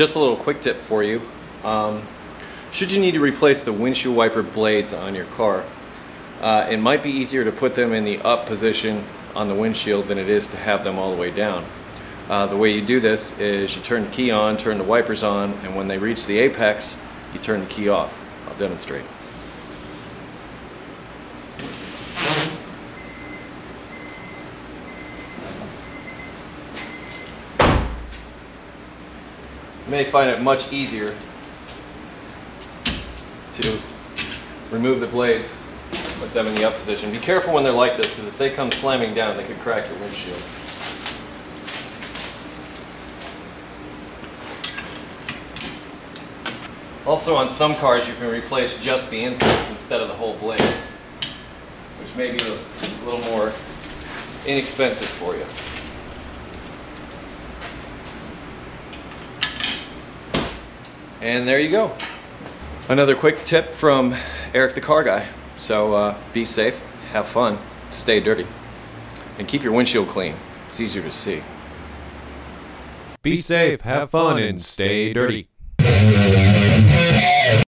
Just a little quick tip for you. Um, should you need to replace the windshield wiper blades on your car, uh, it might be easier to put them in the up position on the windshield than it is to have them all the way down. Uh, the way you do this is you turn the key on, turn the wipers on, and when they reach the apex, you turn the key off. I'll demonstrate. May find it much easier to remove the blades with them in the up position. Be careful when they're like this because if they come slamming down they could crack your windshield. Also on some cars you can replace just the inserts instead of the whole blade, which may be a little more inexpensive for you. And there you go. Another quick tip from Eric the Car Guy. So uh, be safe, have fun, stay dirty, and keep your windshield clean. It's easier to see. Be safe, have fun, and stay dirty.